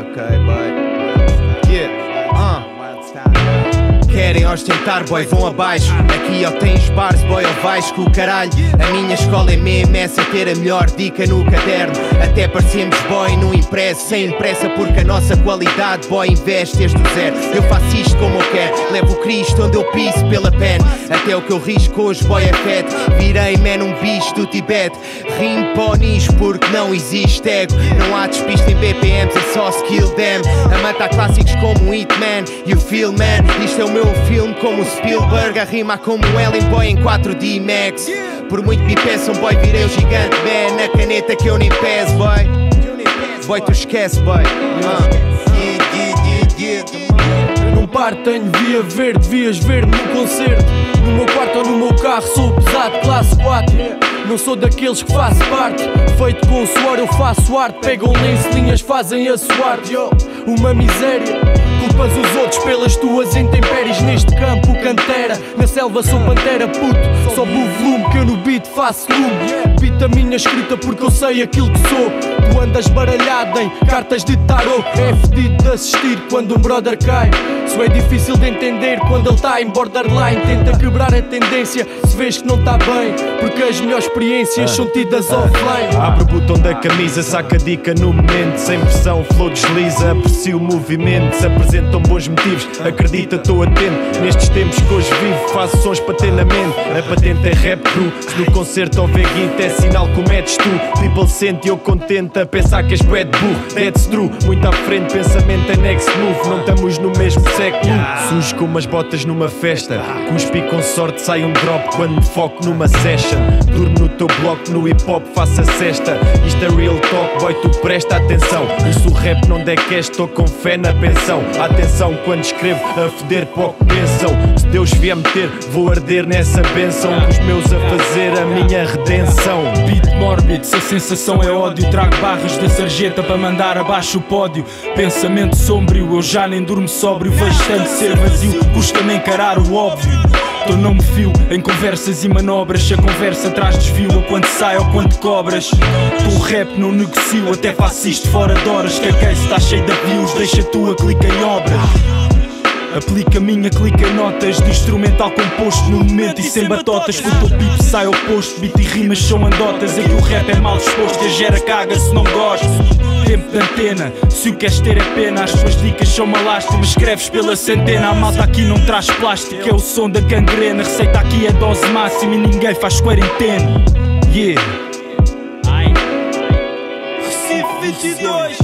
ok, boy. Yeah, uh. Querem ostentar, boy, vão abaixo. Aqui ou tens bars, boy, ou vais com o caralho. A minha escola é mesmo essa, ter a melhor dica no caderno. Até parecemos, boy, no impresso, sem impressa, porque a nossa qualidade, boy, investe desde o zero. Eu faço isto como eu quero, levo o Cristo onde eu piso pela pen. Até o que eu risco hoje, boy, é fed. Virei, man, um bicho do Tibete. Rimo ponis porque não existe ego. Não há despista em BPMs, é só skill them. A matar clássicos como Hitman, you feel, man. Isto é o meu filme como o Spielberg. A rima como Ellen Boy em 4D Max. Por muito me peçam, boy, virei o gigante, man. Na caneta que eu nem peso, boy. Boy, tu esquece, boy. Uh. Num par tenho via verde, vias verde no concerto. No meu quarto ou no meu carro sou pesado, classe 4. Não sou daqueles que faço parte. Feito com suor, eu faço arte. Pegam lenço, linhas, fazem a suar. Yo, uma miséria. Culpas os outros pelas tuas intempéries neste campo, cantera. Na selva sou pantera, puto. Sobe o volume que eu no beat faço lume. Beat a minha escrita porque eu sei aquilo que sou. Andas baralhado em cartas de tarot. É fedido de assistir quando um brother cai. Isso é difícil de entender quando ele tá em borderline. Tenta quebrar a tendência se vês que não tá bem. Porque as melhores experiências são tidas offline. Abre o botão da camisa, saca a dica no momento. Sem pressão, flow desliza, aprecio o movimento. Se apresentam bons motivos, acredita, estou atento. Nestes tempos que hoje vivo, faço sons para ter na mente. A patente é rap cru. Se no concerto houver guita, é sinal que o metes tu. People sente e eu contente a pensar que és bad burro. That's true, muito à frente, pensamento é next move. Não estamos no mesmo século. Sujo com umas botas numa festa. Cuspi com sorte, sai um drop quando me foco numa session. Durmo no teu bloco, no hip hop faço a cesta. Isto é real talk, boy, tu presta atenção. Isso o rap não der cash, estou com fé na pensão. Atenção quando escrevo, a foder pouco pensam. Se Deus vier meter, vou arder nessa benção. Os meus a fazer a minha redenção. Beat mórbido, se a sensação é ódio Trago barras da sarjeta para mandar abaixo o pódio. Pensamento sombrio, eu já nem durmo sóbrio. Vejo tanto ser vazio, custa-me encarar o óbvio. Tô não me fio em conversas e manobras. Se a conversa traz desvio ou quando sai ou quando cobras. Com o rap não negocio, até faço isto fora de horas. Que a case está cheio de views, deixa tua clica em obras Aplica minha clica notas de instrumental composto no momento e sem batotas. Com o teu pipo sai oposto, beat e rimas são andotas. Aqui o rap é mal disposto, a gera caga se não gosto. Tempo de antena, se o queres ter é pena. As tuas dicas são malástimas, escreves pela centena. A malta aqui não traz plástico, é o som da gangrena. Receita aqui é dose máxima e ninguém faz quarentena. Yeah. Recife 22